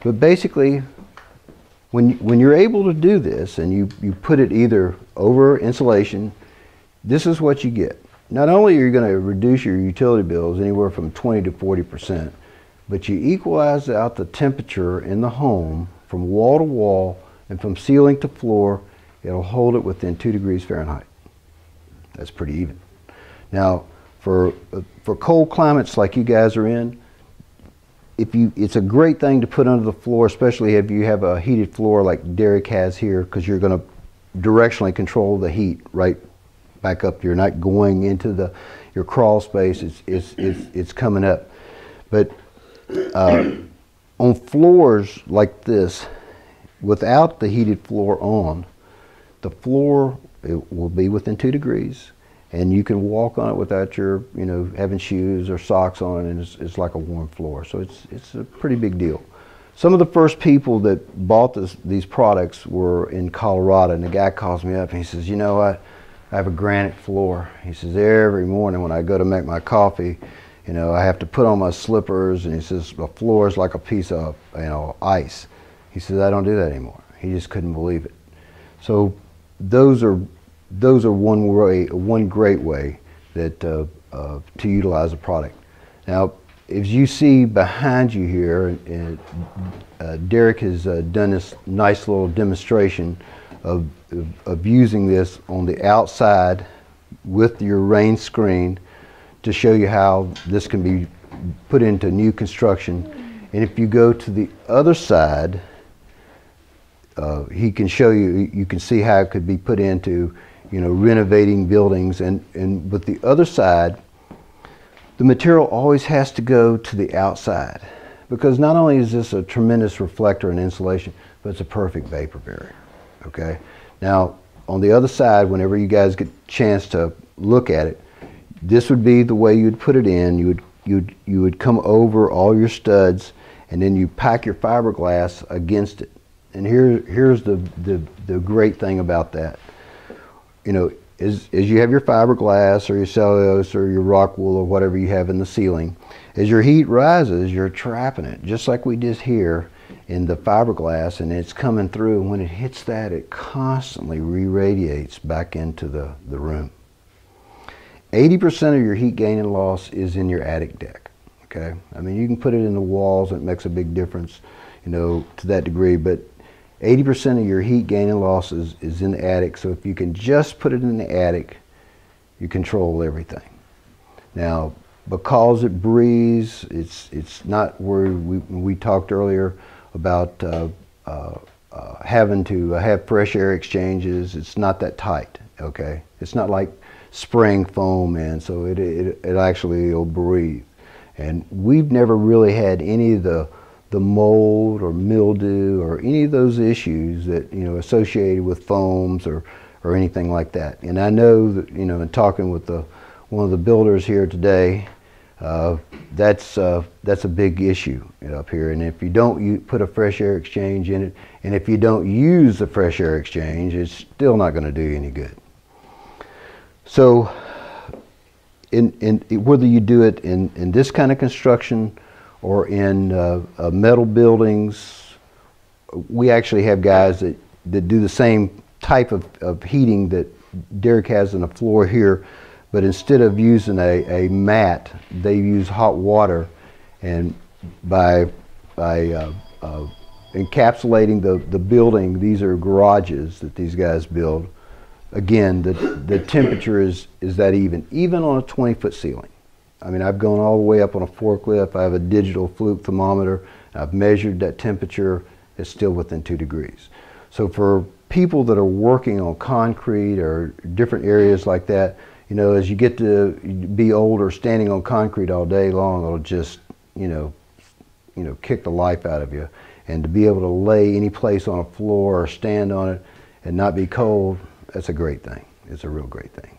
But basically, when, when you're able to do this and you, you put it either over insulation, this is what you get. Not only are you going to reduce your utility bills anywhere from 20 to 40 percent, but you equalize out the temperature in the home from wall to wall and from ceiling to floor. It'll hold it within 2 degrees Fahrenheit. That's pretty even. Now, for, for cold climates like you guys are in, if you, it's a great thing to put under the floor, especially if you have a heated floor like Derek has here, because you're going to directionally control the heat right back up. You're not going into the your crawl space. It's it's it's, it's coming up. But uh, on floors like this, without the heated floor on, the floor it will be within two degrees and you can walk on it without your, you know, having shoes or socks on, and it's, it's like a warm floor. So it's it's a pretty big deal. Some of the first people that bought this, these products were in Colorado, and the guy calls me up and he says, you know what? I have a granite floor. He says every morning when I go to make my coffee, you know, I have to put on my slippers, and he says the floor is like a piece of you know ice. He says I don't do that anymore. He just couldn't believe it. So those are those are one way, one great way that uh, uh, to utilize a product. Now, as you see behind you here, and, uh, Derek has uh, done this nice little demonstration of, of, of, using this on the outside with your rain screen to show you how this can be put into new construction. And if you go to the other side, uh, he can show you, you can see how it could be put into you know, renovating buildings. And, and but the other side, the material always has to go to the outside because not only is this a tremendous reflector and insulation, but it's a perfect vapor barrier. Okay. Now, on the other side, whenever you guys get a chance to look at it, this would be the way you'd put it in. You would you'd you would come over all your studs, and then you pack your fiberglass against it. And here here's the the, the great thing about that you know, as, you have your fiberglass or your cellulose or your rock wool or whatever you have in the ceiling, as your heat rises, you're trapping it, just like we did here in the fiberglass, and it's coming through. And when it hits that, it constantly re-radiates back into the, the room. 80% of your heat gain and loss is in your attic deck, okay? I mean, you can put it in the walls, it makes a big difference, you know, to that degree, but 80% of your heat gain and losses is in the attic, so if you can just put it in the attic, you control everything. Now, because it breathes, it's, it's not where we, we talked earlier about uh, uh, uh, having to have fresh air exchanges. It's not that tight, okay? It's not like spraying foam in, so it, it, it actually will breathe. And we've never really had any of the the mold or mildew or any of those issues that you know associated with foams or or anything like that. And I know that you know in talking with the one of the builders here today, uh, that's uh, that's a big issue up here. And if you don't you put a fresh air exchange in it, and if you don't use the fresh air exchange, it's still not going to do you any good. So, in, in whether you do it in, in this kind of construction or in uh, uh, metal buildings. We actually have guys that, that do the same type of, of heating that Derek has on the floor here, but instead of using a, a mat, they use hot water and by, by uh, uh, encapsulating the, the building, these are garages that these guys build. Again, the, the temperature is, is that even, even on a 20 foot ceiling. I mean, I've gone all the way up on a forklift. I have a digital fluke thermometer. I've measured that temperature. It's still within two degrees. So for people that are working on concrete or different areas like that, you know, as you get to be older, standing on concrete all day long, it'll just, you know, you know, kick the life out of you. And to be able to lay any place on a floor or stand on it and not be cold, that's a great thing. It's a real great thing.